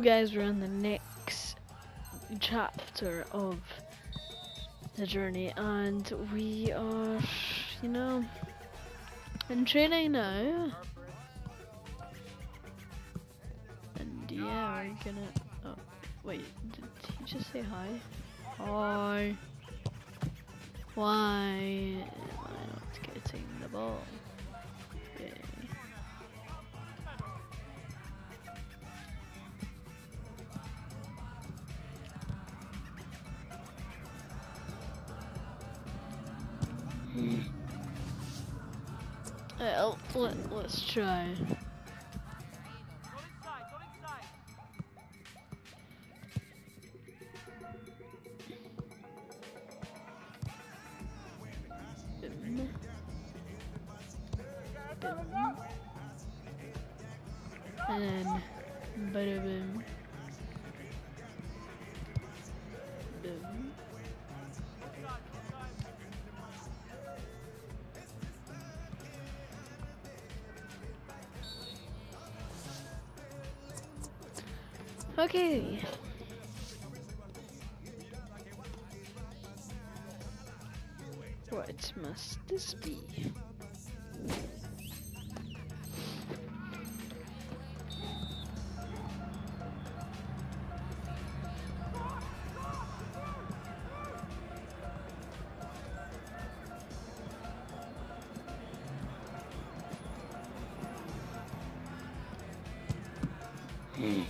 Guys, we're on the next chapter of the journey and we are, you know, in training now. And yeah, we're gonna, oh, wait, did he just say hi? Hi. Why am I not getting the ball? Well, let, let's try. And then. Boom. Okay. What must this be? Come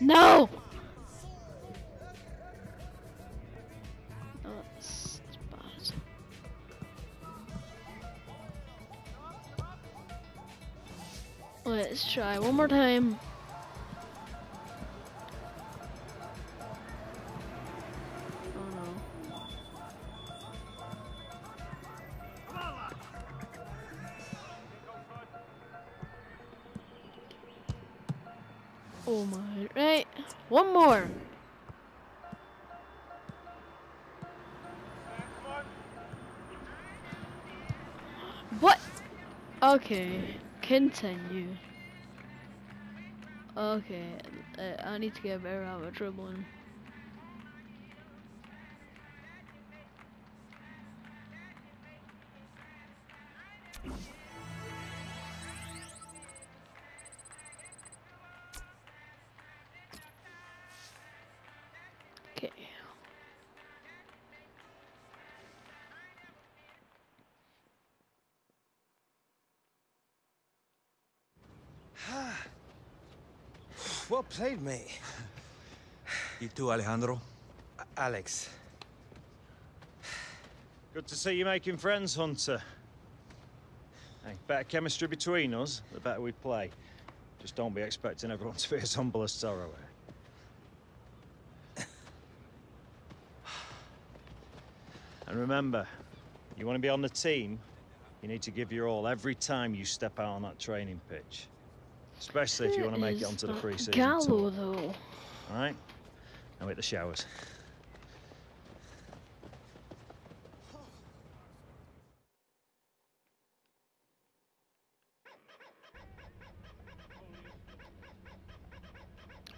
No! Uh, Bad. Let's try one more time. Oh no. Oh my. Right. One more. What? Okay. Continue. Okay. Uh, I need to get better at my dribbling. Well played, mate. You too, Alejandro. A- Alex. Good to see you making friends, Hunter. Hey, better chemistry between us, the better we play. Just don't be expecting everyone to be as humble as Sorrow. and remember, you want to be on the team, you need to give your all every time you step out on that training pitch. Especially if you want to make it onto the pre-season Gallo though. All right? Now hit the showers.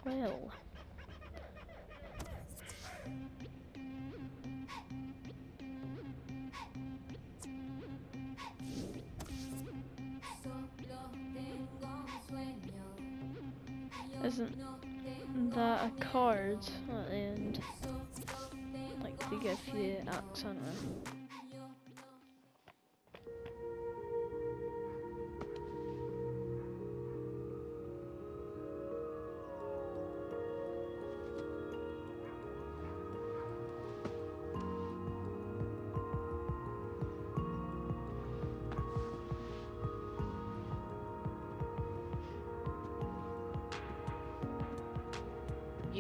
Well. Isn't that a card at the end? Like to give you accent.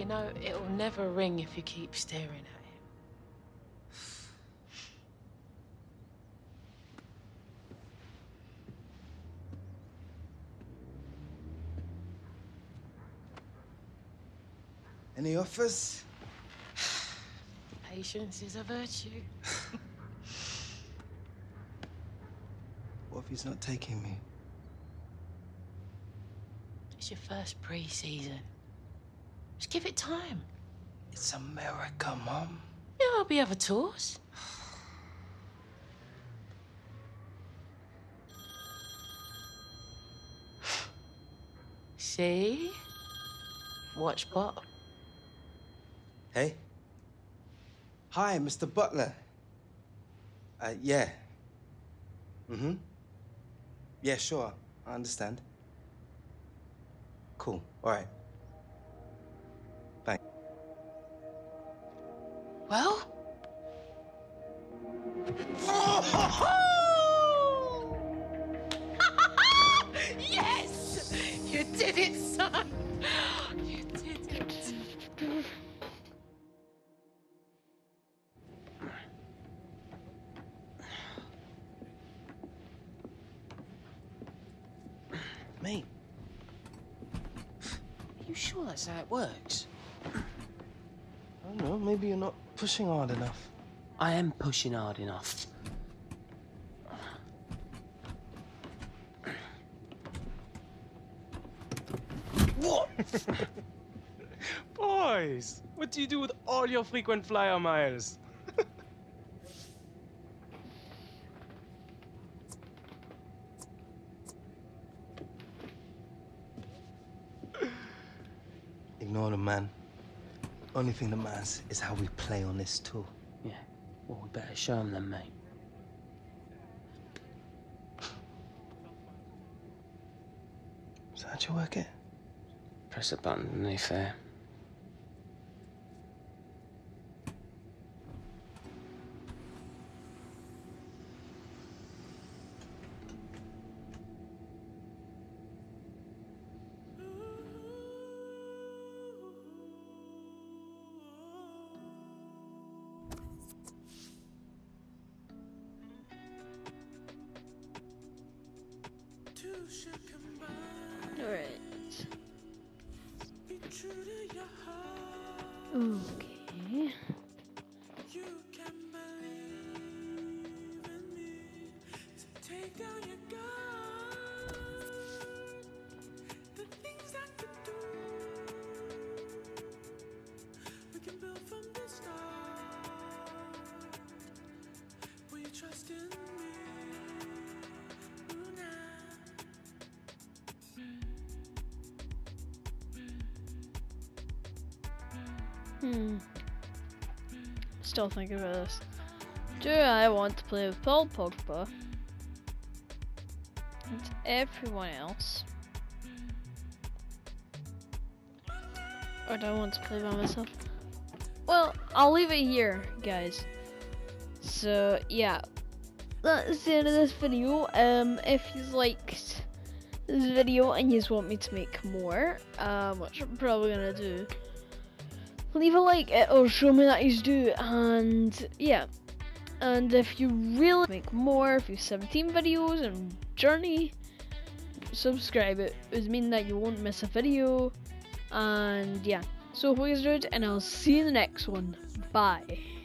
You know, it'll never ring if you keep staring at him. Any offers? Patience is a virtue. What if he's not taking me? It's your first pre-season. Just give it time. It's America, Mom. Yeah, there'll be other tours. See? Watch bot. Hey? Hi, Mr. Butler. Uh, yeah. Mm-hmm. Yeah, sure. I understand. Cool. All right. Well? yes! You did it, son! You did it. Mate, Are you sure that's how it works? I don't know. Maybe you're not pushing hard enough. I am pushing hard enough. What? Boys, what do you do with all your frequent flyer miles? Ignore the man. Only thing that matters is how we play on this tour. Yeah. Well, we better show them then, mate. So how'd you work it? Press a button underneath there. Alright. Okay. Hmm. Still thinking about this. Do I want to play with Paul Pogba? And everyone else? Or do I want to play by myself? Well, I'll leave it here, guys. So, yeah. That's the end of this video. Um, if you liked this video and you just want me to make more, um, which I'm probably gonna do, leave a like it or show me that you do and yeah. And if you really make more if you have 17 videos and journey subscribe it. Would mean that you won't miss a video. And yeah. So you guys enjoyed and i'll see you in the next one. Bye